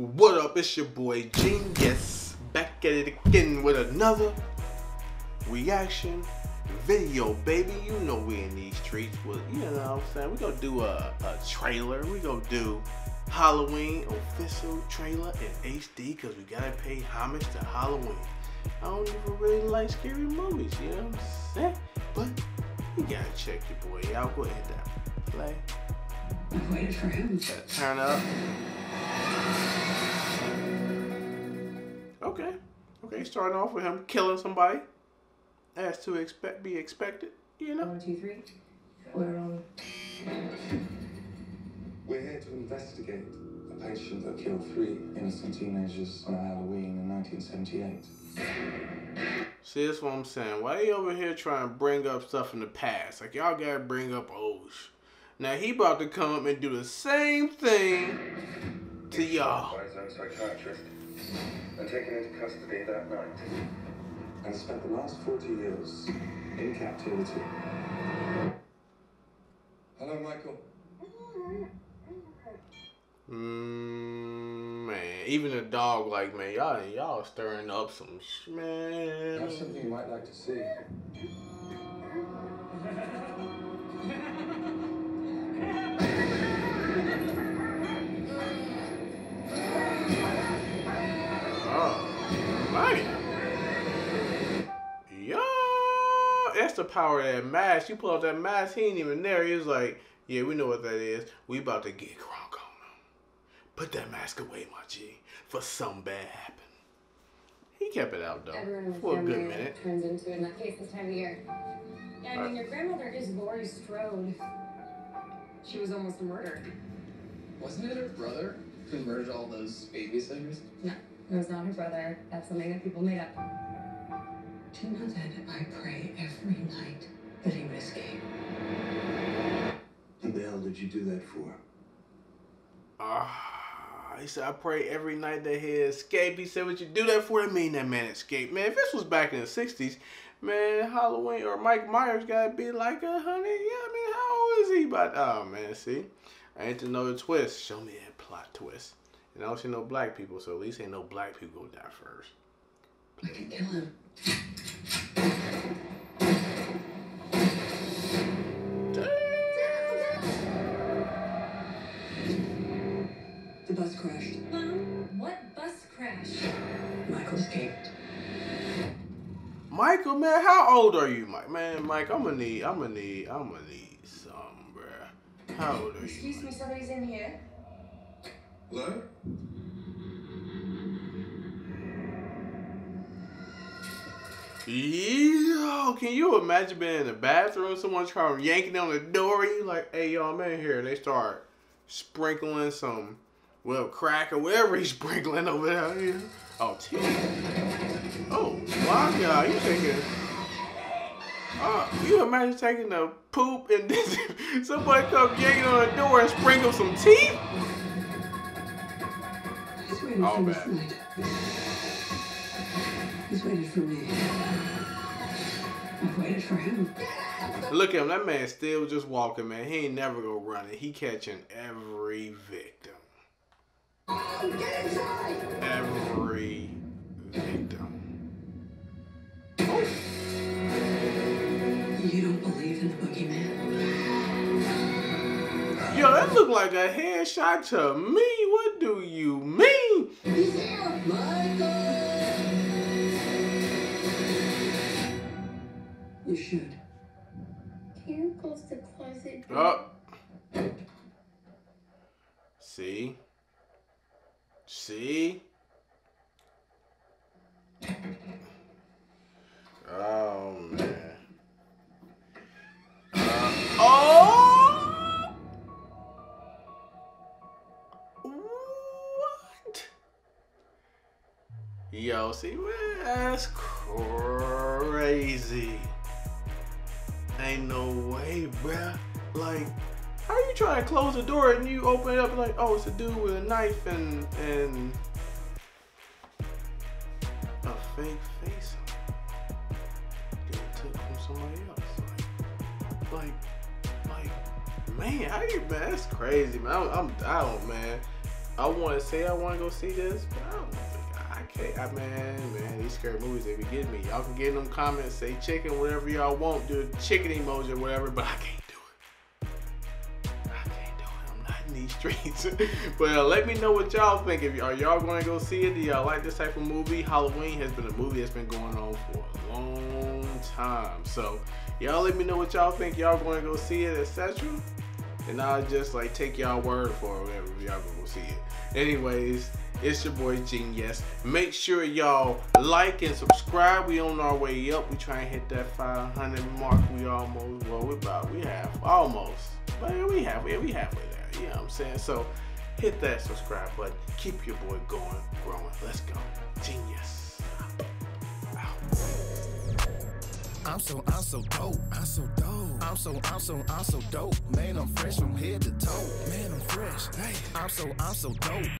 What up? It's your boy GeneYes back at it again with another reaction video, baby. You know we in these streets. Well, you know what I'm saying? We gonna do a, a trailer. We gonna do Halloween official trailer in HD because we gotta pay homage to Halloween. I don't even really like scary movies, you know what I'm saying? But you gotta check your boy out. Go ahead and play. I waited for him. to Turn up. Okay. Okay, starting off with him killing somebody. As to expect be expected, you know? One, two, three. We're on. We're here to investigate a patient that killed three innocent teenagers on Halloween in 1978. See, that's what I'm saying. Why you over here trying to bring up stuff in the past? Like, y'all gotta bring up old Now, he about to come up and do the same thing to y'all. By his own psychiatrist and taken into custody that night. And spent the last 40 years in captivity. Hello, Michael. Mm, man, even a dog, like, man, y'all, y'all stirring up some sh- I have man. something you might like to see. power of that mask. You pull out that mask, he ain't even there. He was like, yeah, we know what that is. We about to get crunk on him. Put that mask away, my G, for something bad happen. He kept it out, though, Everyone for a good minute. turns into a nutcase this time of year. Yeah, I mean, your grandmother is Laurie Strode. She was almost murdered. Wasn't it her brother who murdered all those babysitters? No, it was not her brother. That's something that people made up. Do you know that I pray every night that he would escape? What the hell did you do that for? Ah, he said, I pray every night that he escape. He said, what you do that for? That mean that man escaped. Man, if this was back in the 60s, man, Halloween or Mike Myers gotta be like a hundred. Yeah, I mean, how old is he? But, oh, man, see? I ain't to know the twist. Show me that plot twist. And I don't see no black people, so at least ain't no black people go die first. I can kill him. The bus crashed. Mom, what bus crash? Michael escaped. Michael, man, how old are you, Mike? Man, Mike, I'm gonna need, I'm gonna need, I'm gonna need some, bruh. How old are you? Excuse me, somebody's in here. Hello? Yo, can you imagine being in the bathroom, someone trying yanking on the door, and you like, hey, yo, I'm in here. And they start sprinkling some, well, crack or whatever he's sprinkling over there. Oh, tea. Oh, wow, y'all, you taking, oh, you imagine taking a poop and then somebody come yanking on the door and sprinkle some tea? He's waiting He's waited for me. I've waited for him. Look at him, that man still just walking, man. He ain't never gonna run it. He catching every victim. Every victim. You don't believe in the boogeyman? Yo, that look like a headshot to me. What do you mean? You should. Can you close the closet door? Oh. See? See? Oh, man. Uh, oh! What? Yo, see, man, that's crazy. Ain't no way, bruh. Like, how you trying to close the door and you open it up like, oh, it's a dude with a knife and and a fake face that took from somebody else. Like, like, like, man, how you man? That's crazy, man. I'm, I'm down, man. I want to say I want to go see this, but I don't Can't. I man, man, these scary movies they be getting me. Y'all can get in them comments, say chicken, whatever y'all want, do a chicken emoji or whatever, but I can't do it. I can't do it. I'm not in these streets. but uh, let me know what y'all think. If are y'all going to go see it? Do y'all like this type of movie? Halloween has been a movie that's been going on for a long time. So y'all let me know what y'all think. Y'all going to go see it, etc. And I'll just like take y'all word for it, whatever y'all gonna go see it. Anyways. It's your boy GeneYes. Make sure y'all like and subscribe. We on our way up. We try and hit that 500 mark. We almost, well, we about, we have, almost. But we have, we halfway there. You know what I'm saying? So hit that subscribe button. Keep your boy going, growing. Let's go. GeneYes. I'm so, I'm so dope. I'm so dope. I'm so, I'm so, I'm so dope. Man, I'm fresh from head to toe. Man, I'm fresh. Hey, I'm so, I'm so dope.